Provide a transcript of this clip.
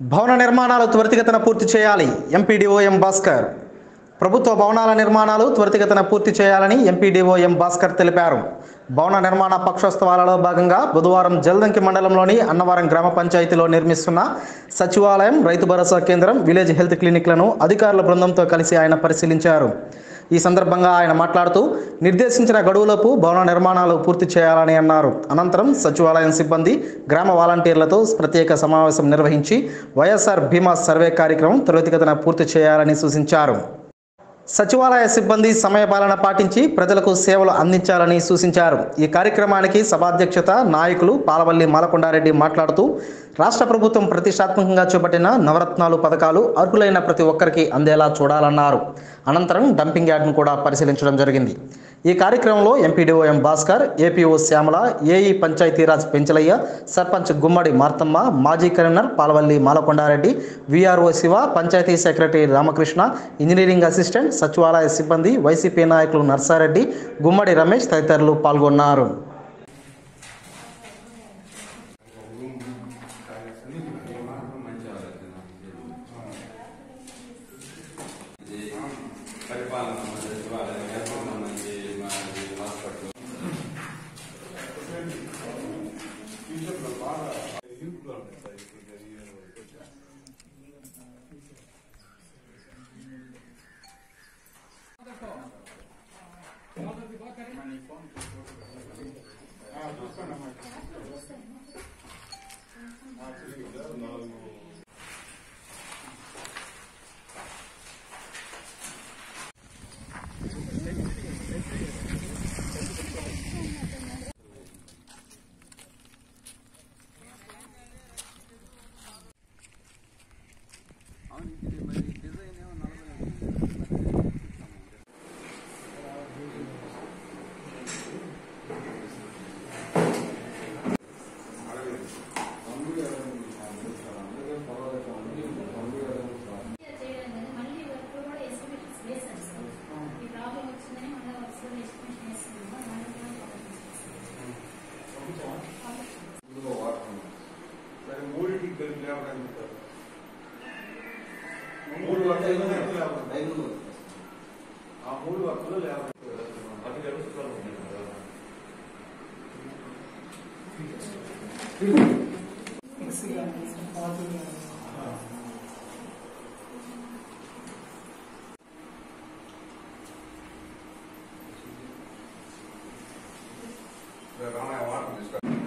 భవన నిర్మాణాలు త్వరితగతిన పూర్తి చేయాలి. MPDO M Bhaskar. ప్రభుత్వ భవనాల నిర్మాణాలు త్వరితగతిన పూర్తి చేయాలని ఎంపీడీఓ ఎం భాస్కర్ తెలిపారు. భవన నిర్మాణ పక్షోత్సవాలలో భాగంగా బుధవారం జల్దంకి మండలంలోని అన్నవరం గ్రామ పంచాయతీలో నిర్మిస్తున్న సచివాలయం రైతు భరోసా కేంద్రం విలేజ్ హెల్త్ క్లినిక్లను అధికారుల బృందంతో కలిసి ఆయన పరిశీలించారు. ఈ సందర్భంగా ఆయన మాట్లాడుతూ నిర్దేశించిన గడువులోపు భవన నిర్మాణాలు పూర్తి చేయాలని అన్నారు. అనంతరం సచివాలయం సిబ్బంది గ్రామ వాలంటీర్లతో ప్రత్యేక సమావేశం నిర్వహించి వైఎస్ఆర్ భీమా సర్వే కార్యక్రమం త్వరితగతిన పూర్తి చేయాలని సూచించారు. సచివాలయ సిబ్బంది సమయపాలన పాటించి ప్రజలకు సేవలు అందించాలని సూచించారు. ఈ కార్యక్రమానికి సభాధ్యక్షత నాయకులు పాలవల్లి మాలకొండారెడ్డి మాట్లాడుతూ రాష్ట్ర ప్రభుత్వం ప్రతిష్టాత్మకంగా చేపట్టిన నవరత్నాలు పథకాలు అర్హులైన ప్రతి ఒక్కరికి అందేలా చూడాలన్నారు. అనంతరం డంపింగ్ యార్డ్ను కూడా పరిశీలించడం జరిగింది. ఈ కార్యక్రమంలో MPDO M Bhaskar APO Shyamala AE Panchayati Raj Penchalaiah sarpanch Gummadi Marthamma మాజీ convener Palavalli Malakondareddy VRO Siva panchayat secretary Ramakrishna engineering assistant సచివాలయ సిబ్బంది వైసీపీ నాయకులు నర్సారెడ్డి గుమ్మడి రమేష్ తదితరులు పాల్గొన్నారు. పరిపాలన సచివాలయం ఏర్పడిన మంచి మాది హాస్పిటల్ చేయడం సరే మూడింటికి కలిపి లేవడానికి ఉంటారు. మూడు వర్గాలు ఆ మూడు వర్గాలు లేవాలి అది జరుగుతుంది రామయ్య వాటర్ తీసుకొని